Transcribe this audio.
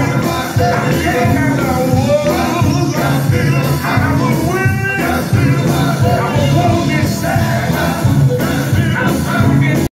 Yeah.